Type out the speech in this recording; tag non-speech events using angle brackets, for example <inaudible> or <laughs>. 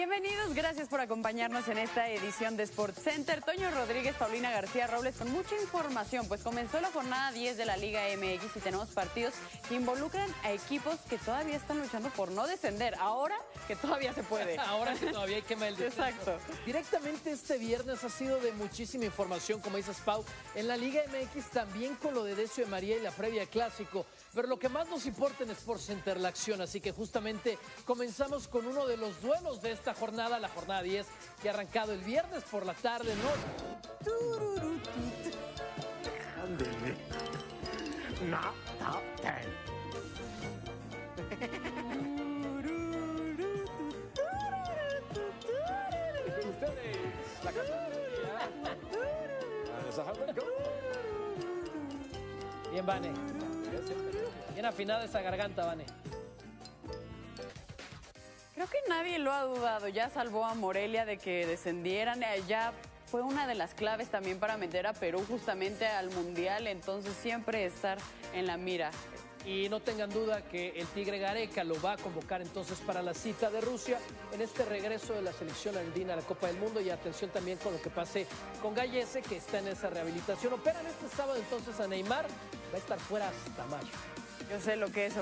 Bienvenidos, gracias por acompañarnos en esta edición de Sport Center. Toño Rodríguez, Paulina García Robles con mucha información, pues comenzó la jornada 10 de la Liga MX y tenemos partidos que involucran a equipos que todavía están luchando por no descender. Ahora que todavía se puede. <laughs> Ahora que todavía hay que el descenso. Exacto. Directamente este viernes ha sido de muchísima información, como dices Pau, en la Liga MX también con lo de Decio de María y la previa clásico. Pero lo que más nos importa en Sport Center, la acción. Así que justamente comenzamos con uno de los duelos de esta jornada, la jornada 10, que ha arrancado el viernes por la tarde, ¿no? No, top ustedes, la. Bien, Vane. Bien afinada esa garganta, Vane. Creo que nadie lo ha dudado. Ya salvó a Morelia de que descendieran. Eh, Ya fue una de las claves también para meter a Perú justamente al Mundial. Entonces siempre estar en la mira. Y no tengan duda que el Tigre Gareca lo va a convocar entonces para la cita de Rusia en este regreso de la selección andina a la Copa del Mundo. Y atención también con lo que pase con Gallese, que está en esa rehabilitación. Operan este sábado entonces a Neymar. Va a estar fuera hasta mayo. Yo sé lo que es